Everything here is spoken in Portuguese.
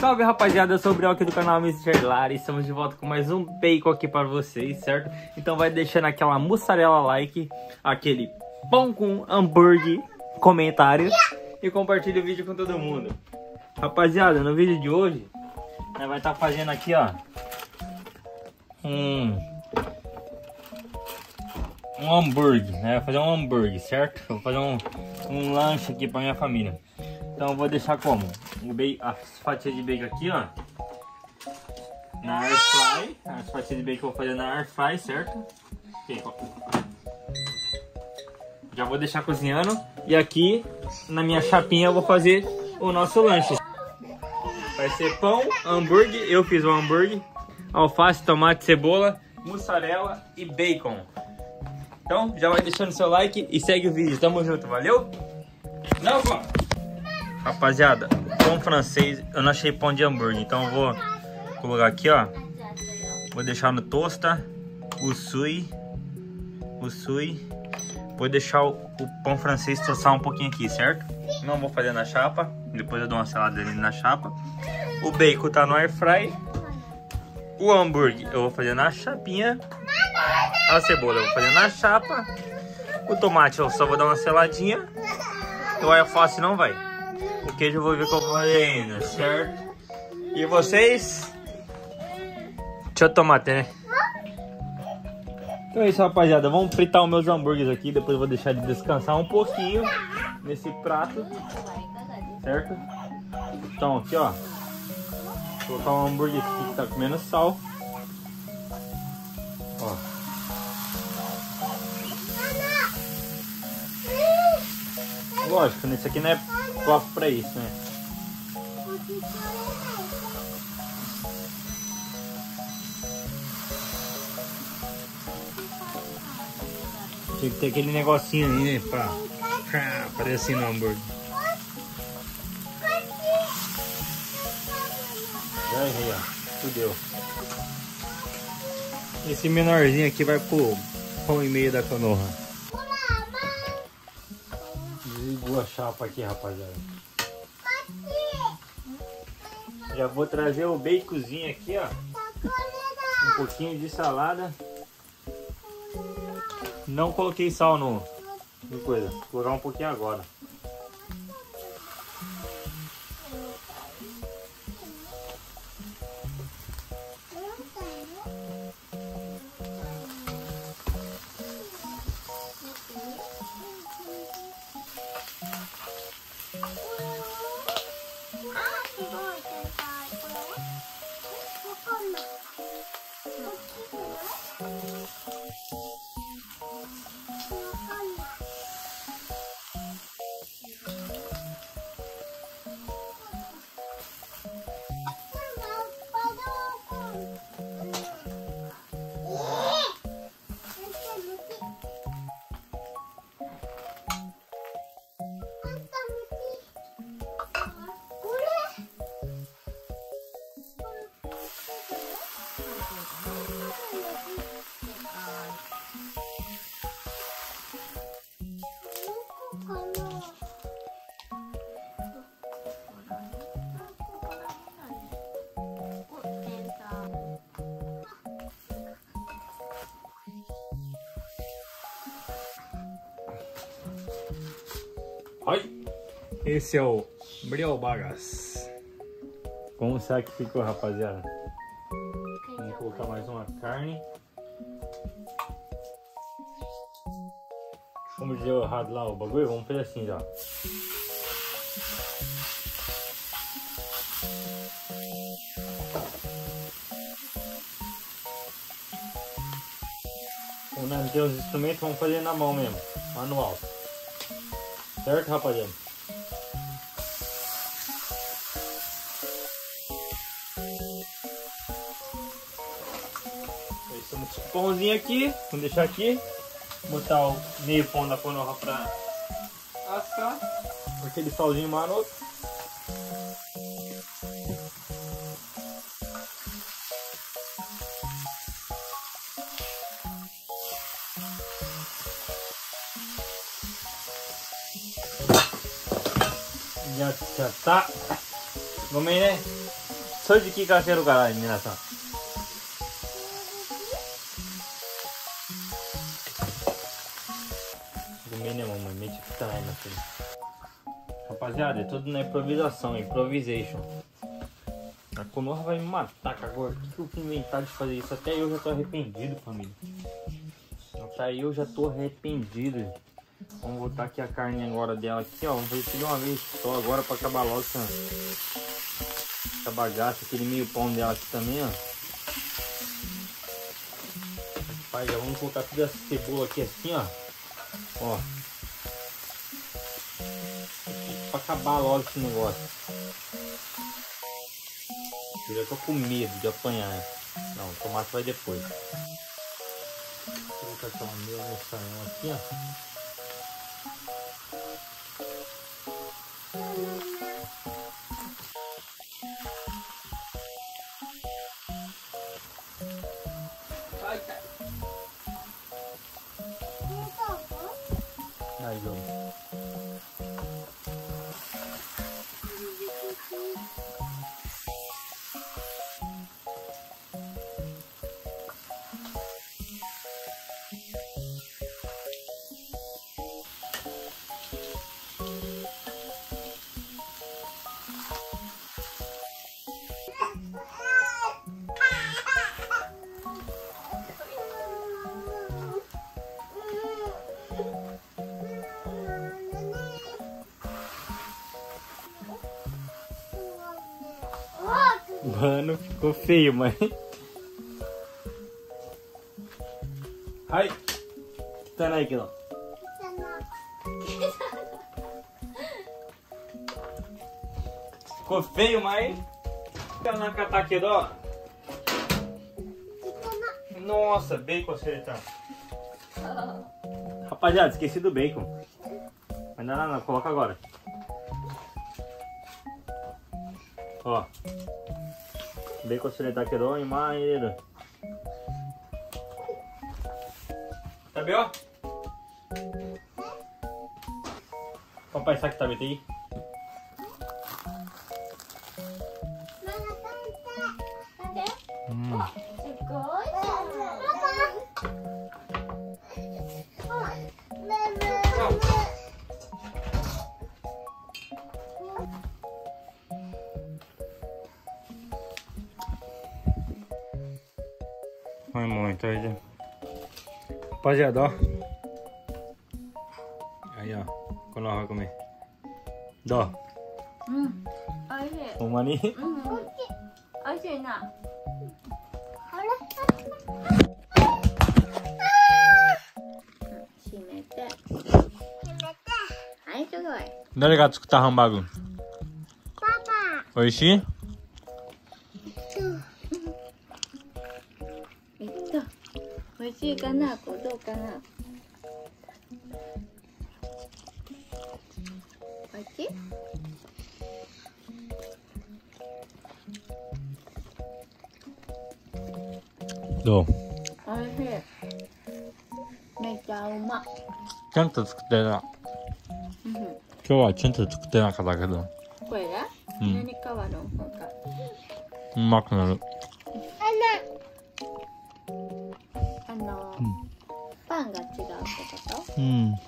Salve rapaziada, eu sou o aqui do canal Mr. Lara e estamos de volta com mais um bacon aqui para vocês, certo? Então vai deixando aquela mussarela like, aquele pão com hambúrguer, comentário e compartilha o vídeo com todo mundo. Rapaziada, no vídeo de hoje, vai estar tá fazendo aqui, ó, um, um hambúrguer, né? Vou fazer um hambúrguer, certo? Vou fazer um, um lanche aqui para minha família. Então vou deixar como? O bacon, as fatias de bacon aqui, ó. Na air fry. As fatias de bacon eu vou fazer na air fry, certo? Já vou deixar cozinhando. E aqui, na minha chapinha, eu vou fazer o nosso lanche. Vai ser pão, hambúrguer. Eu fiz o hambúrguer. Alface, tomate, cebola, mussarela e bacon. Então, já vai deixando seu like e segue o vídeo. Tamo junto, valeu? Não! Rapaziada, pão francês, eu não achei pão de hambúrguer, então eu vou colocar aqui, ó. Vou deixar no tosta, o sui, o sui. Vou deixar o, o pão francês tostar um pouquinho aqui, certo? Não vou fazer na chapa, depois eu dou uma selada ali na chapa. O bacon tá no air fry. O hambúrguer eu vou fazer na chapinha. A cebola eu vou fazer na chapa. O tomate eu só vou dar uma seladinha. O alface não vai. O queijo eu vou ver como vai ainda, certo? E vocês? Deixa eu tomar até, né? Então é isso, rapaziada. Vamos fritar os meus hambúrgueres aqui. Depois eu vou deixar ele descansar um pouquinho nesse prato. Certo? Então, aqui, ó. Vou colocar um hambúrguer aqui que tá com menos sal. Ó. Lógico, nesse aqui não é próprio pra isso, né? Tinha que ter aquele negocinho ali, né? Pra, pra aparecer no hambúrguer. Já errei, ó. Fudeu. Esse menorzinho aqui vai pro pão e meio da canoa chapa aqui, rapaziada. Já vou trazer o baconzinho aqui, ó. Um pouquinho de salada. Não coloquei sal no, no coisa. Vou colocar um pouquinho agora. Bye. Oi! Esse é o Briel Bagas. Como será que ficou, rapaziada? Vamos colocar mais uma carne. Como deu errado lá o bagulho, vamos fazer assim já. Quando nós temos os instrumentos, vamos fazer na mão mesmo, manual. Certo, rapaziada? Com o pãozinho aqui, vamos deixar aqui, botar o meio pão da canoa pra assar, aquele salzinho maroto. Já, já tá. Vamos aí, né? 掃除機かけるから皆さんごめんねmamãe me tá aí na filha rapaziada é tudo na improvisação improvisation a Konoha vai me matar agora o que eu fui inventar de fazer isso até eu já tô arrependido família até eu já tô arrependido Vamos botar aqui a carne agora dela aqui, ó. Vamos fazer tudo uma vez só agora para acabar logo essa, essa bagaça, aquele meio pão dela aqui também, ó. Pai, já vamos colocar toda essa cebola aqui assim, ó. Ó. Para acabar logo esse negócio. Eu já tô com medo de apanhar. Não, o tomate vai depois. Vou colocar uma meia aqui, ó. Obrigadão. Mano, ficou feio, mãe. Ai. Tá aí, Kilo. Ficou feio, mãe. Tá na ó. Nossa, bacon acertar. Rapaziada, esqueci do bacon. Mas não, não, não, coloca agora. Ó ベーコンすれたけど今入れる食べようパパイさっき食べていい パジャどう？いやこの箱目。どう？うんおいしいほんまに？うんおいしいな。あれ閉めて。閉めて。はいすごい。誰が作ったハンバーグ？パパ。おいしい？美味しいかなこうどうかな。美味しい？どう？美味しい。めっちゃうま。ちゃんと作ってな。うん。今日はちゃんと作ってなかったけど。これが、うん。何変わるんほか。うまくなる嗯。